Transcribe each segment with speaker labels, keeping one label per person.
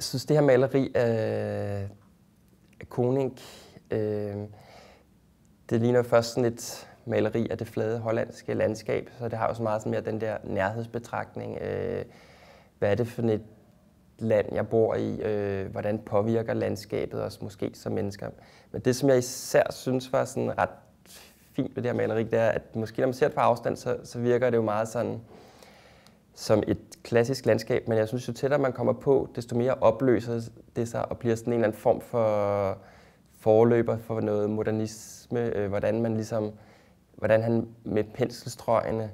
Speaker 1: synes, det her maleri af, Koning, øh, det ligner først sådan et maleri af det flade hollandske landskab, så det har jo så meget sådan mere den der nærhedsbetragtning. Øh, hvad er det for et land, jeg bor i? Øh, hvordan påvirker landskabet os måske som mennesker? Men det, som jeg især synes var sådan ret fint ved det her maleri, det er, at måske når man ser det på afstand, så, så virker det jo meget sådan som et klassisk landskab, men jeg synes, jo tættere man kommer på, desto mere opløser det sig og bliver sådan en eller anden form for forløber for noget modernisme, øh, hvordan man ligesom, hvordan han med penselstrøgene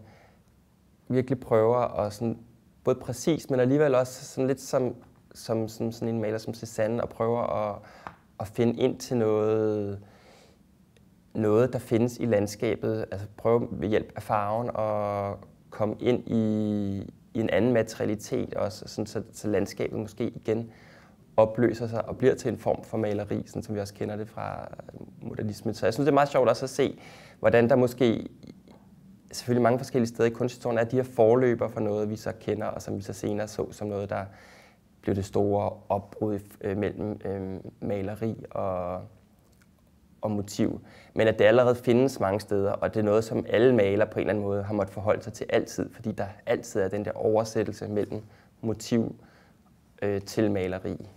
Speaker 1: virkelig prøver at sådan, både præcis, men alligevel også sådan lidt som, som, som sådan en maler som Cézanne, og prøver at, at finde ind til noget, noget, der findes i landskabet. Altså prøve ved hjælp af farven at komme ind i, i en anden materialitet også, sådan, så, så landskabet måske igen opløser sig og bliver til en form for maleri, sådan som vi også kender det fra øh, modernismen. Så jeg synes, det er meget sjovt også at se, hvordan der måske selvfølgelig mange forskellige steder i kunsthistorien er de her forløber for noget, vi så kender, og som vi så senere så som noget, der blev det store opbrud øh, mellem øh, maleri og, og motiv. Men at det allerede findes mange steder, og det er noget, som alle malere på en eller anden måde har måttet forholde sig til altid, fordi der altid er den der oversættelse mellem motiv øh, til maleri.